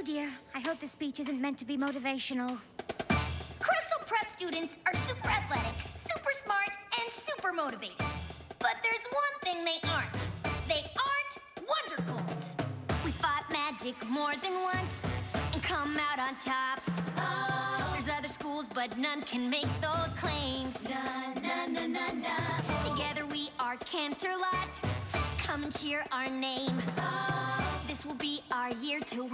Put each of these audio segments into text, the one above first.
Oh dear, I hope the speech isn't meant to be motivational. Crystal Prep students are super athletic, super smart, and super motivated. But there's one thing they aren't. They aren't Wondercolts. We fought magic more than once and come out on top. There's other schools, but none can make those claims. Na, na, na, na, na. Together we are Canterlot. Come and cheer our name. This will be our year to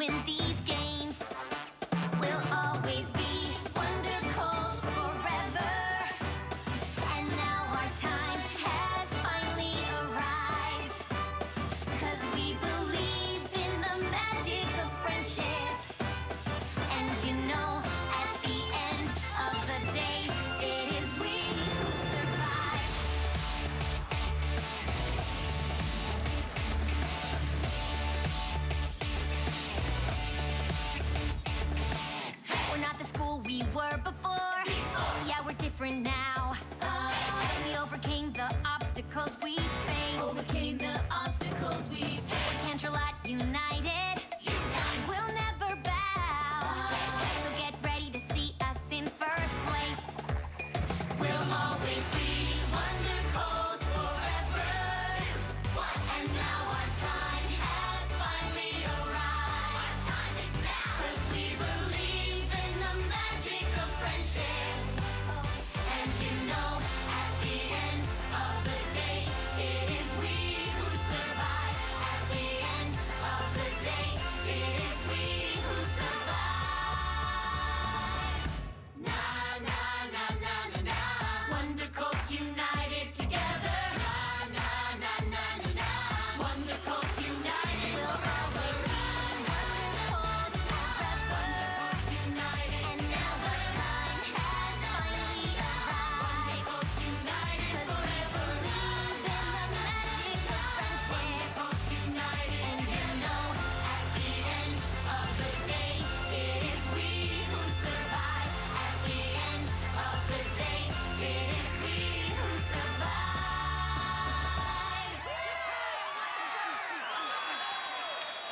Different now. Uh. We overcame the obstacles we faced. Overcame the obstacles